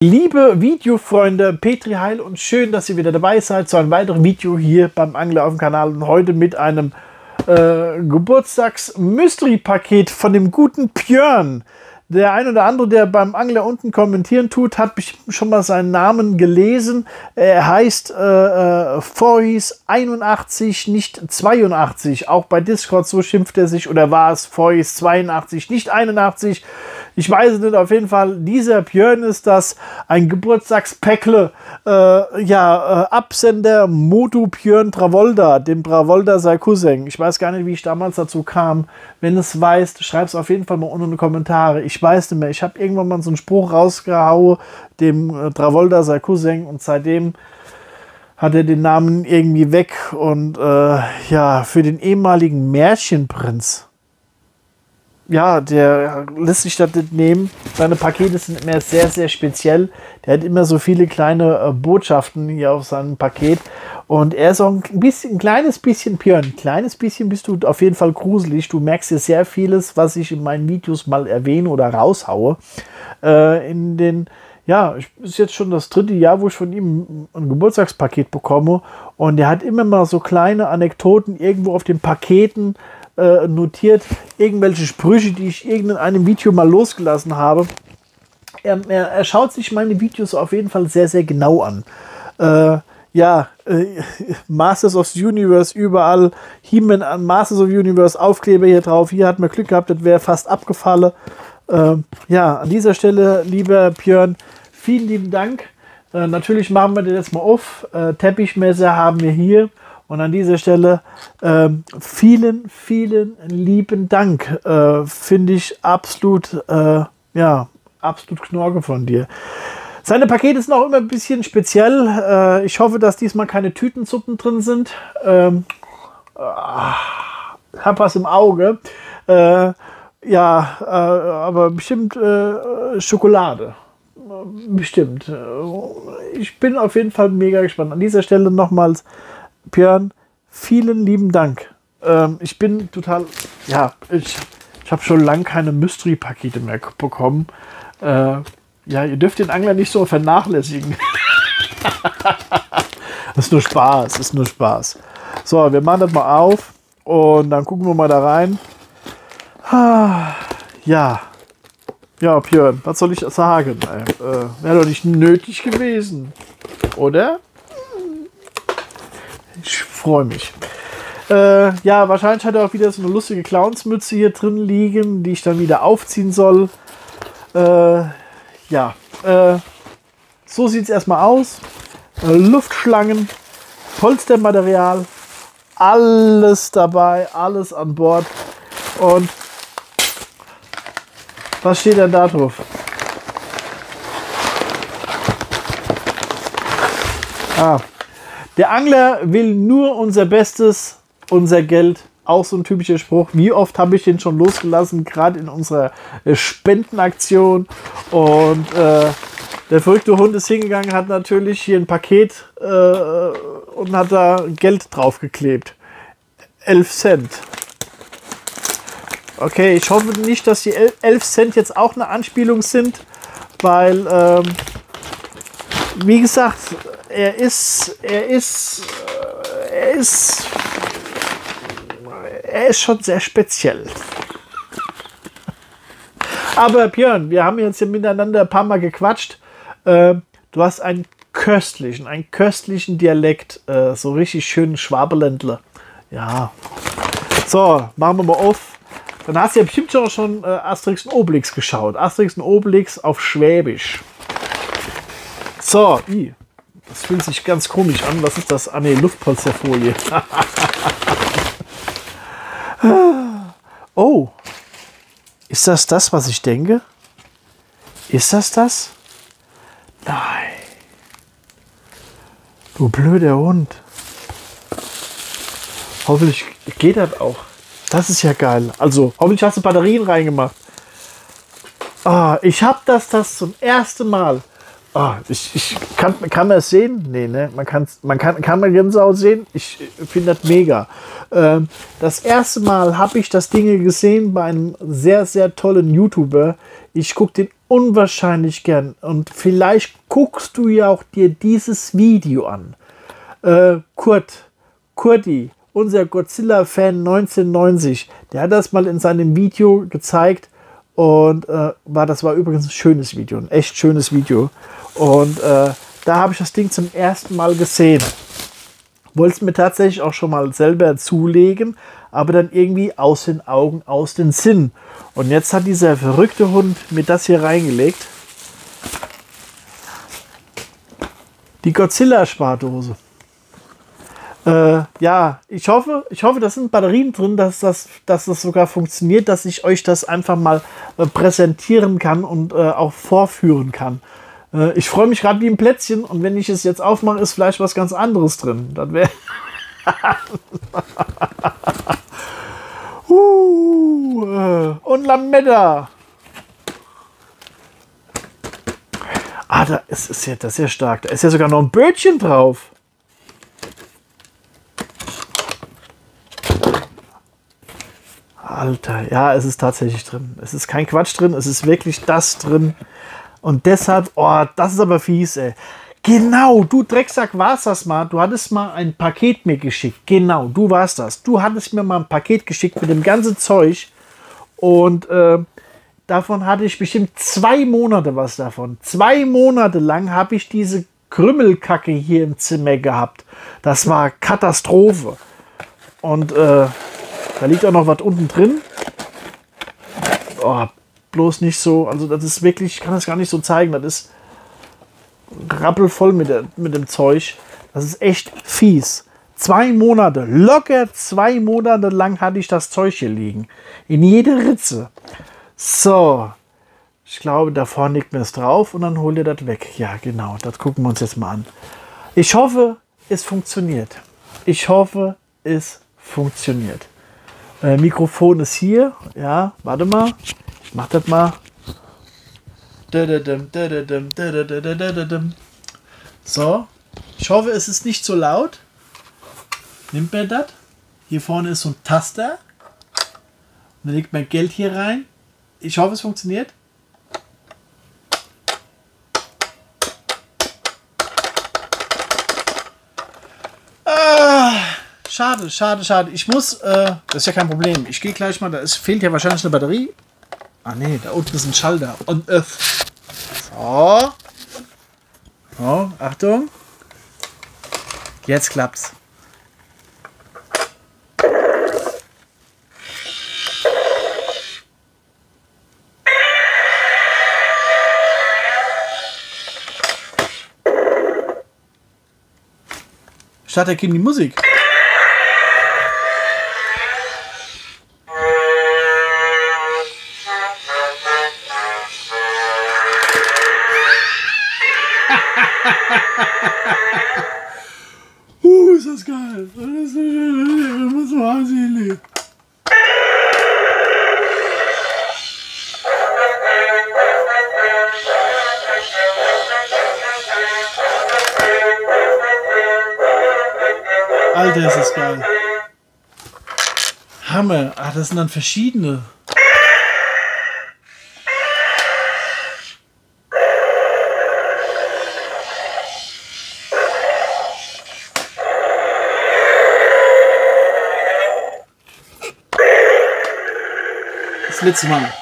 Liebe Videofreunde, Petri Heil und schön, dass ihr wieder dabei seid zu einem weiteren Video hier beim Angler auf dem Kanal und heute mit einem äh, Geburtstags-Mystery-Paket von dem guten Björn. Der ein oder andere, der beim Angler unten kommentieren tut, hat schon mal seinen Namen gelesen. Er heißt äh, äh, Forhis 81, nicht 82. Auch bei Discord so schimpft er sich oder war es Forhis 82, nicht 81. Ich weiß nicht, auf jeden Fall, dieser Björn ist das, ein Geburtstagspäckle, äh, ja, äh, Absender Motu Björn Travolta, dem Travolta sei Cousin. Ich weiß gar nicht, wie ich damals dazu kam. Wenn es weißt, schreib es auf jeden Fall mal unten in die Kommentare. Ich weiß nicht mehr, ich habe irgendwann mal so einen Spruch rausgehauen, dem äh, Travolta sei Cousin und seitdem hat er den Namen irgendwie weg und äh, ja, für den ehemaligen Märchenprinz ja, der lässt sich das nicht nehmen. Seine Pakete sind immer sehr, sehr speziell. Der hat immer so viele kleine äh, Botschaften hier auf seinem Paket. Und er ist auch ein, bisschen, ein kleines bisschen Björn. Ein kleines bisschen bist du auf jeden Fall gruselig. Du merkst dir sehr vieles, was ich in meinen Videos mal erwähne oder raushaue. Äh, in den, ja, ist jetzt schon das dritte Jahr, wo ich von ihm ein Geburtstagspaket bekomme. Und er hat immer mal so kleine Anekdoten irgendwo auf den Paketen äh, notiert, irgendwelche Sprüche, die ich in einem Video mal losgelassen habe. Er, er, er, schaut sich meine Videos auf jeden Fall sehr, sehr genau an. Äh, ja, äh, Masters of the Universe überall, He-Man an Masters of the Universe, Aufkleber hier drauf. Hier hat man Glück gehabt, das wäre fast abgefallen. Äh, ja, an dieser Stelle, lieber Björn, vielen lieben Dank. Äh, natürlich machen wir das jetzt mal auf. Äh, Teppichmesser haben wir hier. Und an dieser Stelle äh, vielen, vielen lieben Dank. Äh, Finde ich absolut, äh, ja, absolut Knorke von dir. Seine Pakete sind auch immer ein bisschen speziell. Äh, ich hoffe, dass diesmal keine Tütensuppen drin sind. Ähm, äh, hab was im Auge. Äh, ja, äh, aber bestimmt Schokolade. Bestimmt. Ich bin auf jeden Fall mega gespannt. An dieser Stelle nochmals Björn, vielen lieben Dank. Ähm, ich bin total, ja, ich, ich habe schon lange keine Mystery-Pakete mehr bekommen. Äh, ja, ihr dürft den Angler nicht so vernachlässigen. das ist nur Spaß, das ist nur Spaß. So, wir machen das mal auf und dann gucken wir mal da rein. Ja, ja, Björn, was soll ich sagen? Äh, Wäre doch nicht nötig gewesen, oder? Ich freue mich. Äh, ja, wahrscheinlich hat er auch wieder so eine lustige Clownsmütze hier drin liegen, die ich dann wieder aufziehen soll. Äh, ja, äh, so sieht es erstmal aus. Äh, Luftschlangen, Polstermaterial, alles dabei, alles an Bord. Und was steht denn da drauf? Ah, der Angler will nur unser Bestes, unser Geld. Auch so ein typischer Spruch. Wie oft habe ich den schon losgelassen, gerade in unserer äh, Spendenaktion. Und äh, der verrückte Hund ist hingegangen, hat natürlich hier ein Paket äh, und hat da Geld draufgeklebt. 11 Cent. Okay, ich hoffe nicht, dass die 11 Cent jetzt auch eine Anspielung sind, weil, ähm, wie gesagt, er ist, er ist, äh, er ist, er ist schon sehr speziell. Aber Björn, wir haben jetzt hier miteinander ein paar Mal gequatscht. Äh, du hast einen köstlichen, einen köstlichen Dialekt, äh, so richtig schönen Schwabeländler. Ja. So, machen wir mal auf. Dann hast du ja bestimmt schon Asterix und Obelix geschaut. Asterix und Obelix auf Schwäbisch. So, i. Das fühlt sich ganz komisch an. Was ist das? Ah ne, Luftpolsterfolie. oh. Ist das das, was ich denke? Ist das das? Nein. Du blöder Hund. Hoffentlich geht das auch. Das ist ja geil. Also, hoffentlich hast du Batterien reingemacht. Ah, ich habe das, das zum ersten Mal Oh, ich, ich kann, kann man es sehen? Nee, ne? Man, kann's, man kann, kann man Gänsehaut sehen? Ich finde das mega. Ähm, das erste Mal habe ich das Ding gesehen bei einem sehr, sehr tollen YouTuber. Ich gucke den unwahrscheinlich gern. Und vielleicht guckst du ja auch dir dieses Video an. Äh, Kurt, Kurti, unser Godzilla-Fan 1990, der hat das mal in seinem Video gezeigt. Und äh, war, das war übrigens ein schönes Video, ein echt schönes Video. Und äh, da habe ich das Ding zum ersten Mal gesehen. Wollte es mir tatsächlich auch schon mal selber zulegen, aber dann irgendwie aus den Augen, aus den Sinn. Und jetzt hat dieser verrückte Hund mir das hier reingelegt. Die Godzilla-Spardose. Äh, ja, ich hoffe, ich hoffe, da sind Batterien drin, dass das, dass das sogar funktioniert, dass ich euch das einfach mal äh, präsentieren kann und äh, auch vorführen kann. Äh, ich freue mich gerade wie ein Plätzchen und wenn ich es jetzt aufmache, ist vielleicht was ganz anderes drin. Das wäre. uh, äh, und Lametta. Ah, da ist, ist ja, das ist ja stark. Da ist ja sogar noch ein Bötchen drauf. Alter, ja, es ist tatsächlich drin. Es ist kein Quatsch drin, es ist wirklich das drin. Und deshalb, oh, das ist aber fies, ey. Genau, du Drecksack warst das mal. Du hattest mal ein Paket mir geschickt. Genau, du warst das. Du hattest mir mal ein Paket geschickt mit dem ganzen Zeug. Und äh, davon hatte ich bestimmt zwei Monate was davon. Zwei Monate lang habe ich diese Krümmelkacke hier im Zimmer gehabt. Das war Katastrophe. Und äh, da liegt auch noch was unten drin. Oh, bloß nicht so. Also, das ist wirklich, ich kann das gar nicht so zeigen. Das ist rappelvoll mit, der, mit dem Zeug. Das ist echt fies. Zwei Monate, locker zwei Monate lang hatte ich das Zeug hier liegen. In jeder Ritze. So. Ich glaube, da vorne liegt mir es drauf und dann holt ihr das weg. Ja, genau. Das gucken wir uns jetzt mal an. Ich hoffe, es funktioniert. Ich hoffe, es funktioniert. Äh, Mikrofon ist hier. Ja, warte mal. Ich mach das mal. So. Ich hoffe, es ist nicht so laut. Nimmt mir das. Hier vorne ist so ein Taster. dann legt man Geld hier rein. Ich hoffe, es funktioniert. Schade, schade, schade. Ich muss, äh, das ist ja kein Problem. Ich gehe gleich mal, da ist, fehlt ja wahrscheinlich eine Batterie. Ah nee, da unten ist ein Schalter. Und äh, so. So, Achtung. Jetzt klappt's. Startet Kim die Musik. Alter, ist das geil. Hammer. Ach, das sind dann verschiedene. das letzte Mal.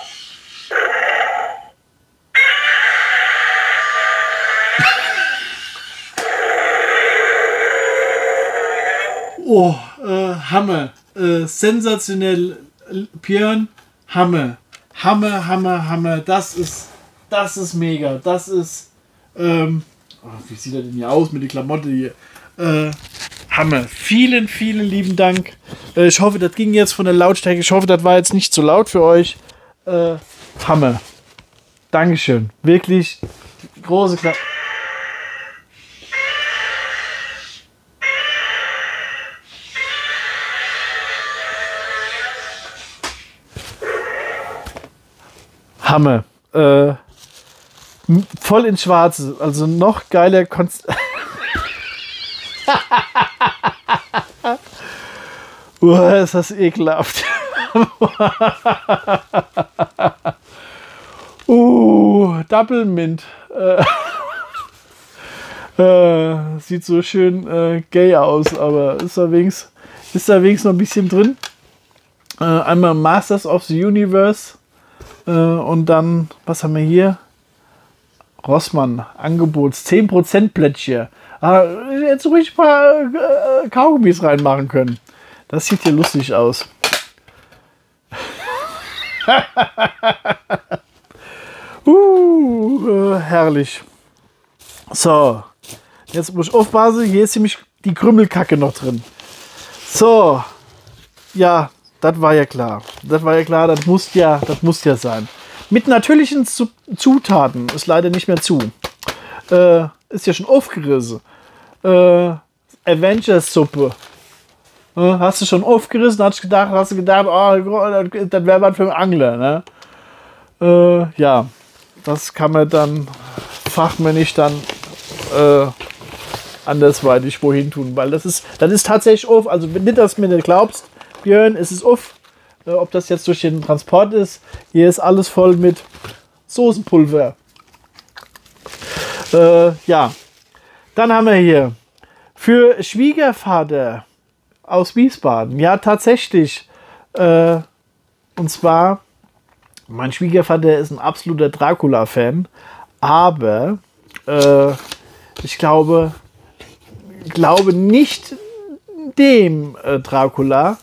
Oh, äh, Hammer. Äh, sensationell, Björn. Hammer. Hammer, Hammer, Hammer. Das ist, das ist mega. Das ist, ähm, oh, wie sieht er denn hier aus mit der Klamotte hier? Äh, Hammer. Vielen, vielen lieben Dank. Äh, ich hoffe, das ging jetzt von der Lautstärke. Ich hoffe, das war jetzt nicht zu laut für euch. Äh, Hammer. Dankeschön. Wirklich große Klappe. Hammer. Äh, Voll in Schwarz. Also noch geiler Konst. uh, ist das ekelhaft. uh, Double Mint. Äh, äh, sieht so schön äh, gay aus, aber ist da wenigstens, ist da wenigstens noch ein bisschen drin. Äh, einmal Masters of the Universe und dann, was haben wir hier? Rossmann, Angebots, 10% Plättchen. Ah, jetzt ruhig ein paar äh, Kaugummis reinmachen können. Das sieht hier lustig aus. uh, herrlich. So, jetzt muss ich aufpassen. Hier ist nämlich die Krümmelkacke noch drin. So, ja, das war ja klar. Das war ja klar, das muss ja, das muss ja sein. Mit natürlichen Zutaten ist leider nicht mehr zu. Äh, ist ja schon aufgerissen. Äh, Avengers-Suppe. Äh, hast du schon aufgerissen? Hast du gedacht, hast du gedacht, oh, das, wäre was für einen Angler, ne? Äh, ja, das kann man dann fachmännisch dann äh, andersweitig wohin tun, weil das ist, das ist tatsächlich auf. Also, wenn du das mir nicht glaubst, Ist es auf. Äh, ob das jetzt durch den Transport ist, hier ist alles voll mit Soßenpulver. Äh, ja, dann haben wir hier für Schwiegervater aus Wiesbaden. Ja, tatsächlich. Äh, und zwar, mein Schwiegervater ist ein absoluter Dracula-Fan, aber äh, ich glaube, glaube nicht dem äh, Dracula,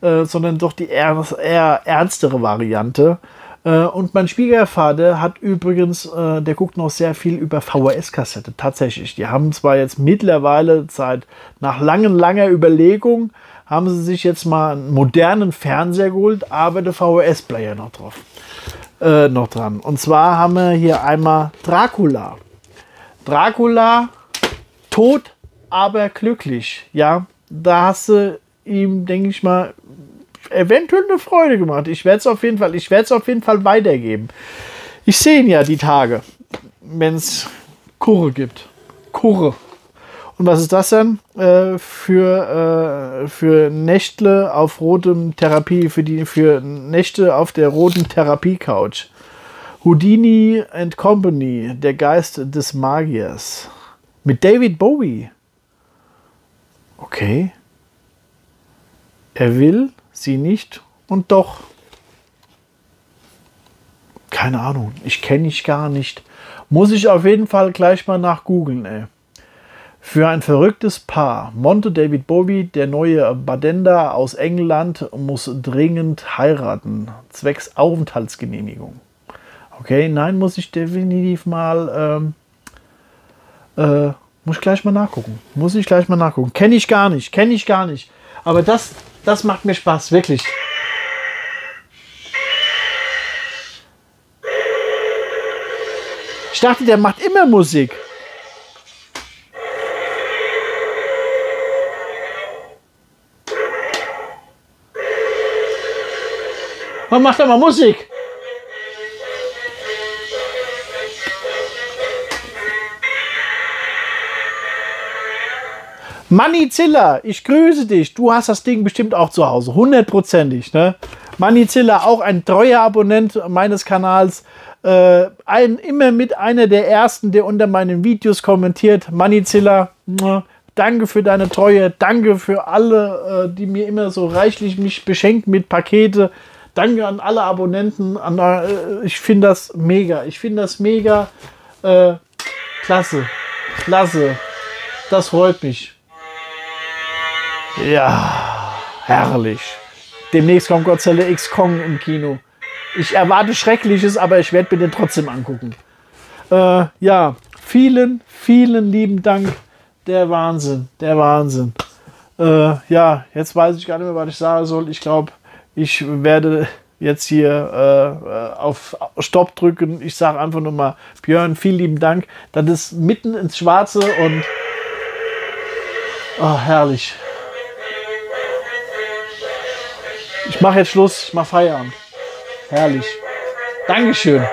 äh, sondern doch die eher, eher ernstere Variante. Äh, und mein Schwiegervater hat übrigens, äh, der guckt noch sehr viel über VHS-Kassette, tatsächlich. Die haben zwar jetzt mittlerweile seit nach langen, langer Überlegung, haben sie sich jetzt mal einen modernen Fernseher geholt, aber der VHS-Player noch drauf. Äh, noch dran. Und zwar haben wir hier einmal Dracula. Dracula, tot, aber glücklich. Ja, da hast du ihm, denke ich mal, eventuell eine Freude gemacht. Ich werde es auf jeden Fall, ich werde es auf jeden Fall weitergeben. Ich sehe ihn ja die Tage, wenn es Kurre gibt. Kurre. Und was ist das denn? Äh, für, äh, für Nächte auf rotem Therapie, für die für Nächte auf der roten Therapie-Couch. Houdini and Company, der Geist des Magiers. Mit David Bowie. Okay. Er will sie nicht und doch. Keine Ahnung, ich kenne ich gar nicht. Muss ich auf jeden Fall gleich mal nach googeln, ey. Für ein verrücktes Paar. Monte David Bowie, der neue Badenda aus England, muss dringend heiraten. Zwecks Aufenthaltsgenehmigung. Okay, nein, muss ich definitiv mal. Ähm, äh, muss ich gleich mal nachgucken. Muss ich gleich mal nachgucken. Kenne ich gar nicht. Kenne ich gar nicht. Aber das, das macht mir Spaß, wirklich. Ich dachte, der macht immer Musik. Man macht mal Musik. Manizilla, ich grüße dich. Du hast das Ding bestimmt auch zu Hause. Hundertprozentig. Ne? Manizilla, auch ein treuer Abonnent meines Kanals. Äh, ein, immer mit einer der ersten, der unter meinen Videos kommentiert. Manizilla, danke für deine Treue. Danke für alle, äh, die mir immer so reichlich mich beschenken mit Pakete. Danke an alle Abonnenten. An, äh, ich finde das mega. Ich finde das mega. Äh, klasse. Klasse. Das freut mich. Ja, herrlich. Demnächst kommt Godzilla X Kong im Kino. Ich erwarte Schreckliches, aber ich werde mir den trotzdem angucken. Äh, ja, vielen, vielen lieben Dank. Der Wahnsinn, der Wahnsinn. Äh, ja, jetzt weiß ich gar nicht mehr, was ich sagen soll. Ich glaube, ich werde jetzt hier äh, auf Stopp drücken. Ich sage einfach nur mal, Björn, vielen lieben Dank. Das ist mitten ins Schwarze und oh, herrlich. Ich mache jetzt Schluss, ich mache Feierabend. Herrlich. Dankeschön.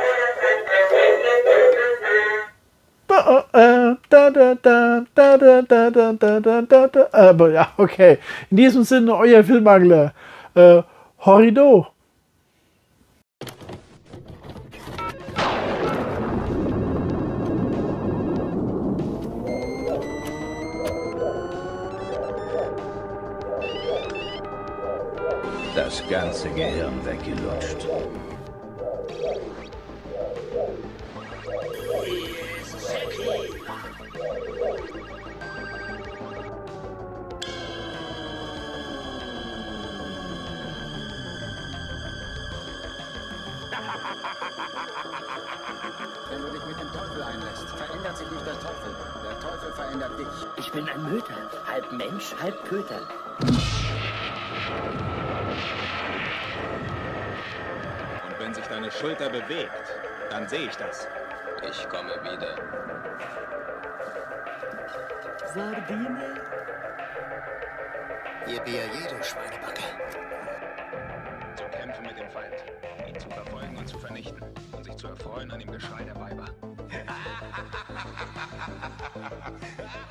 Aber ja, okay. In diesem Sinne, euer Filmangler. Äh, Horrido. Das ganze Gehirn weggelutscht. Wenn du dich mit dem Teufel einlässt, verändert sich nicht der Teufel. Der Teufel verändert dich. Ich bin ein Möter, halb Mensch, halb Köter. Und wenn sich deine Schulter bewegt, dann sehe ich das. Ich komme wieder. Sardine? Ihr Bier, du Schweinebacke. Zu kämpfen mit dem Feind, ihn zu verfolgen und zu vernichten und sich zu erfreuen an dem Geschrei der Weiber.